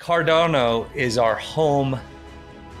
Cardano is our home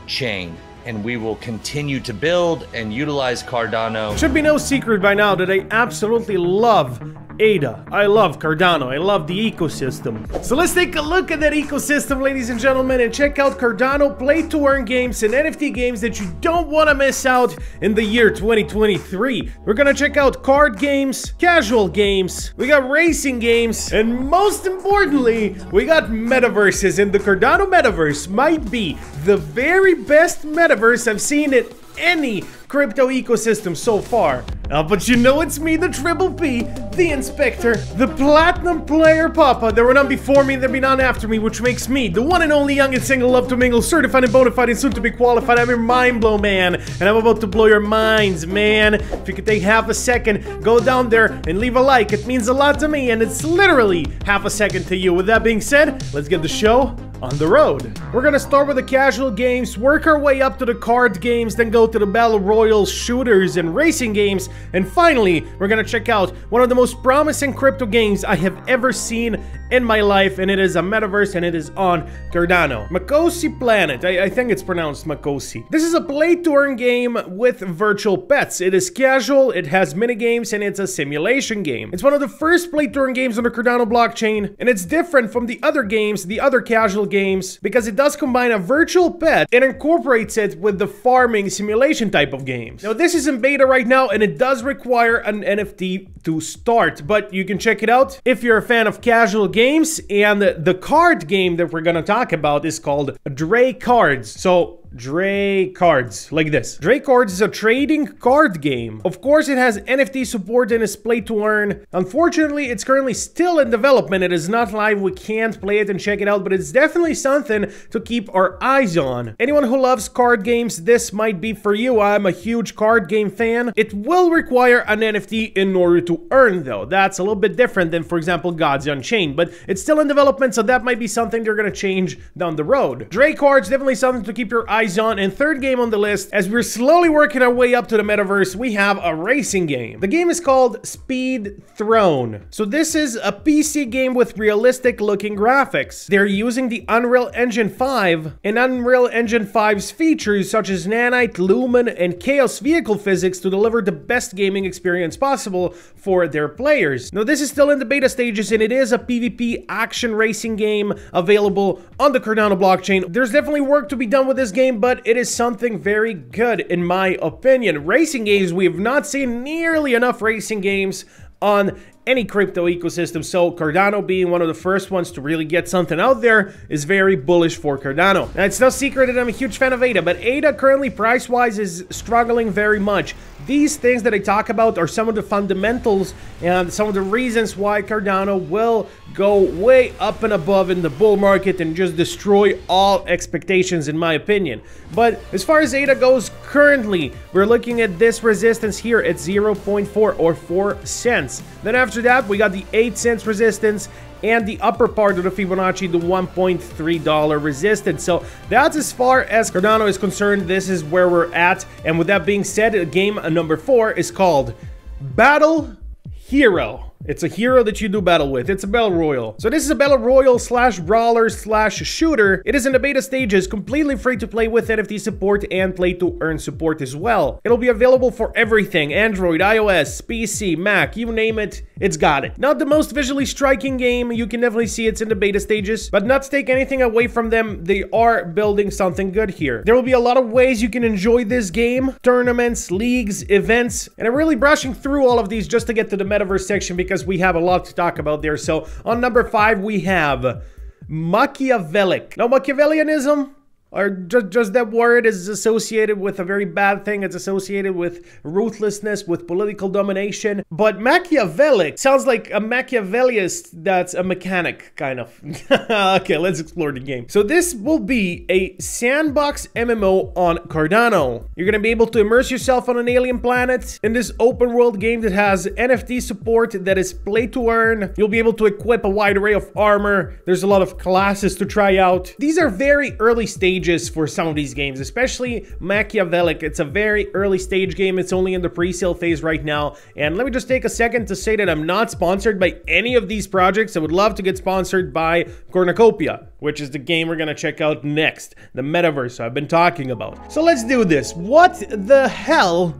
chain and we will continue to build and utilize Cardano. Should be no secret by now that I absolutely love ADA. I love Cardano. I love the ecosystem. So let's take a look at that ecosystem, ladies and gentlemen, and check out Cardano play to earn games and NFT games that you don't want to miss out in the year 2023. We're gonna check out card games, casual games, we got racing games, and most importantly, we got metaverses. And the Cardano metaverse might be the very best metaverse I've seen in any crypto ecosystem so far. Uh, but you know it's me, the Triple P, the Inspector, the Platinum Player Papa. There were none before me, there be none after me, which makes me the one and only young and single love to mingle, certified and bona fide and soon to be qualified. I'm your mind blow man, and I'm about to blow your minds, man. If you could take half a second, go down there and leave a like. It means a lot to me, and it's literally half a second to you. With that being said, let's get the show on the road. We're gonna start with the casual games, work our way up to the card games, then go to the battle royal shooters and racing games, and finally, we're gonna check out one of the most promising crypto games I have ever seen in my life, and it is a metaverse, and it is on Cardano. Makosi Planet, I, I think it's pronounced Makosi. This is a play-to-earn game with virtual pets. It is casual, it has mini-games, and it's a simulation game. It's one of the first play-to-earn games on the Cardano blockchain, and it's different from the other games, the other casual games, because it does combine a virtual pet and incorporates it with the farming simulation type of games. Now, this is in beta right now, and it does require an NFT to start, but you can check it out if you're a fan of casual games. And the card game that we're gonna talk about is called Dre Cards. So Dre Cards, like this. Dre Cards is a trading card game. Of course, it has NFT support and is play to earn. Unfortunately, it's currently still in development. It is not live. We can't play it and check it out, but it's definitely something to keep our eyes on. Anyone who loves card games, this might be for you. I'm a huge card game fan. It will require an NFT in order to earn, though. That's a little bit different than, for example, Gods Unchained, but it's still in development, so that might be something they're gonna change down the road. Dre Cards, definitely something to keep your eyes eyes on. And third game on the list, as we're slowly working our way up to the metaverse, we have a racing game. The game is called Speed Throne. So this is a PC game with realistic looking graphics. They're using the Unreal Engine 5 and Unreal Engine 5's features such as Nanite, Lumen, and Chaos vehicle physics to deliver the best gaming experience possible for their players. Now this is still in the beta stages and it is a PvP action racing game available on the Cardano blockchain. There's definitely work to be done with this game game, but it is something very good in my opinion. Racing games, we have not seen nearly enough racing games on any crypto ecosystem. So Cardano being one of the first ones to really get something out there is very bullish for Cardano. Now it's no secret that I'm a huge fan of ADA, but ADA currently price-wise is struggling very much. These things that I talk about are some of the fundamentals and some of the reasons why Cardano will go way up and above in the bull market and just destroy all expectations in my opinion. But as far as ADA goes currently, we're looking at this resistance here at 0.4 or 4 cents. Then after that, we got the 8 cents resistance and the upper part of the Fibonacci, the $1.3 resistance. So that's as far as Cardano is concerned. This is where we're at. And with that being said, game number four is called Battle Hero. It's a hero that you do battle with. It's a battle royal. So this is a battle royal slash brawler slash shooter. It is in the beta stages, completely free to play with NFT support and play to earn support as well. It'll be available for everything, Android, iOS, PC, Mac, you name it, it's got it. Not the most visually striking game, you can definitely see it's in the beta stages, but not to take anything away from them, they are building something good here. There will be a lot of ways you can enjoy this game, tournaments, leagues, events, and I'm really brushing through all of these just to get to the metaverse section because because we have a lot to talk about there. So on number five, we have Machiavellic. No Machiavellianism or just, just that word is associated with a very bad thing. It's associated with ruthlessness, with political domination. But Machiavellic sounds like a Machiavellist that's a mechanic, kind of. okay, let's explore the game. So this will be a sandbox MMO on Cardano. You're gonna be able to immerse yourself on an alien planet in this open world game that has NFT support that is play to earn. You'll be able to equip a wide array of armor. There's a lot of classes to try out. These are very early stages for some of these games, especially Machiavellic. It's a very early stage game. It's only in the pre-sale phase right now. And let me just take a second to say that I'm not sponsored by any of these projects. I would love to get sponsored by Cornucopia, which is the game we're gonna check out next, the metaverse I've been talking about. So let's do this. What the hell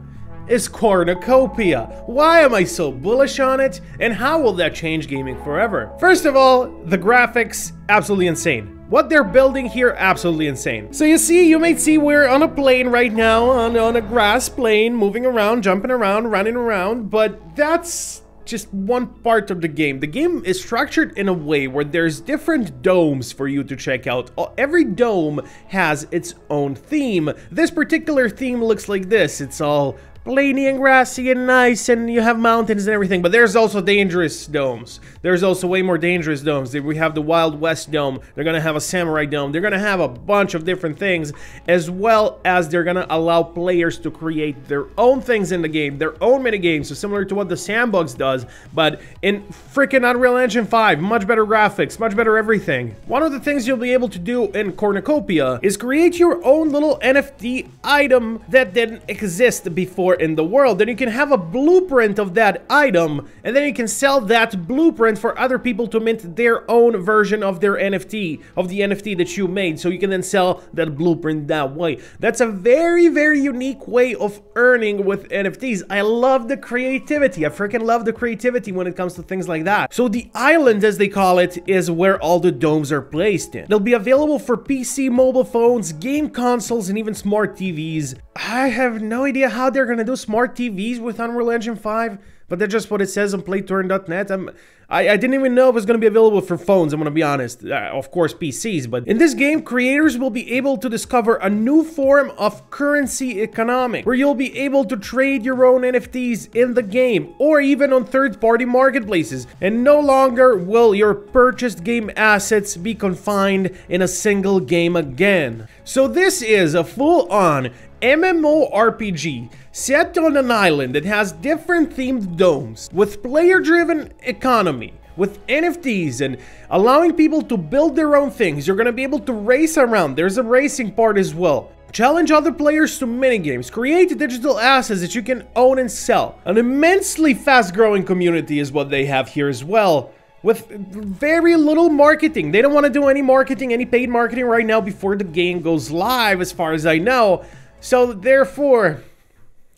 is Cornucopia. Why am I so bullish on it? And how will that change gaming forever? First of all, the graphics, absolutely insane. What they're building here, absolutely insane. So you see, you might see we're on a plane right now, on, on a grass plane, moving around, jumping around, running around, but that's just one part of the game. The game is structured in a way where there's different domes for you to check out. Uh, every dome has its own theme. This particular theme looks like this. It's all plainy and grassy and nice and you have mountains and everything but there's also dangerous domes. There's also way more dangerous domes. We have the wild west dome. They're gonna have a samurai dome. They're gonna have a bunch of different things as well as they're gonna allow players to create their own things in the game their own mini games so similar to what the sandbox does but in freaking unreal engine 5 much better graphics much better everything. One of the things you'll be able to do in cornucopia is create your own little nft item that didn't exist before in the world, then you can have a blueprint of that item, and then you can sell that blueprint for other people to mint their own version of their NFT, of the NFT that you made, so you can then sell that blueprint that way. That's a very, very unique way of earning with NFTs. I love the creativity. I freaking love the creativity when it comes to things like that. So the island, as they call it, is where all the domes are placed in. They'll be available for PC, mobile phones, game consoles, and even smart TVs. I have no idea how they're gonna do smart TVs with Unreal Engine 5, but that's just what it says on playtoearn.net. I'm, I, I didn't even know it was gonna be available for phones, I'm gonna be honest. Uh, of course, PCs, but in this game, creators will be able to discover a new form of currency economic, where you'll be able to trade your own NFTs in the game, or even on third-party marketplaces, and no longer will your purchased game assets be confined in a single game again. So this is a full-on MMORPG set on an island that has different themed domes with player-driven economy with NFTs and allowing people to build their own things. You're gonna be able to race around. There's a racing part as well. Challenge other players to minigames. Create digital assets that you can own and sell. An immensely fast-growing community is what they have here as well with very little marketing. They don't want to do any marketing, any paid marketing right now before the game goes live, as far as I know. So therefore,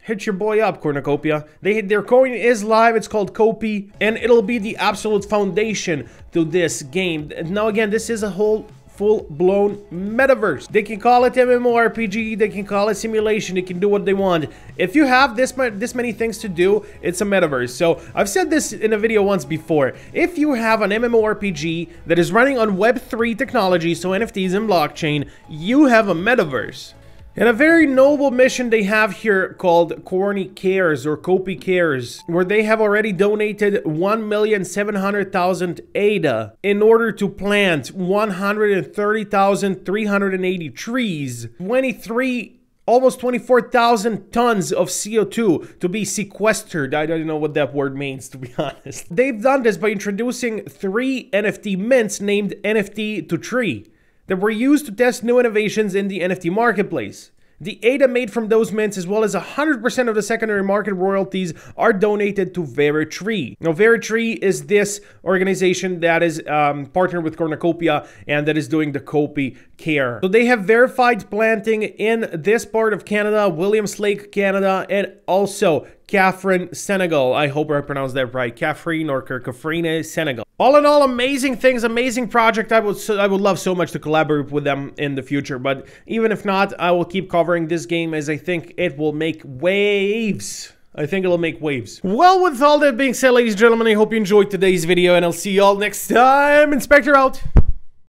hit your boy up, Cornucopia. They their coin is live. It's called COPI, and it'll be the absolute foundation to this game. Now again, this is a whole full-blown metaverse. They can call it MMORPG, they can call it simulation, they can do what they want. If you have this, this many things to do, it's a metaverse. So I've said this in a video once before. If you have an MMORPG that is running on Web3 technology, so NFTs and blockchain, you have a metaverse. And a very noble mission they have here called Corny Cares or COPI Cares, where they have already donated 1,700,000 ADA in order to plant 130,380 trees, 23 almost 24,000 tons of CO2 to be sequestered. I don't know what that word means, to be honest. They've done this by introducing three NFT mints named NFT to Tree that were used to test new innovations in the NFT marketplace. The ADA made from those mints, as well as 100% of the secondary market royalties, are donated to Veritree. Now, Veritree is this organization that is um, partnered with Cornucopia and that is doing the COPI care. So they have verified planting in this part of Canada, Williams Lake, Canada, and also Catherine, Senegal. I hope I pronounced that right. Catherine or Kaffrine, Senegal. All in all, amazing things, amazing project. I would I would love so much to collaborate with them in the future. But even if not, I will keep covering this game as I think it will make waves. I think it'll make waves. Well, with all that being said, ladies and gentlemen, I hope you enjoyed today's video, and I'll see you all next time. Inspector out.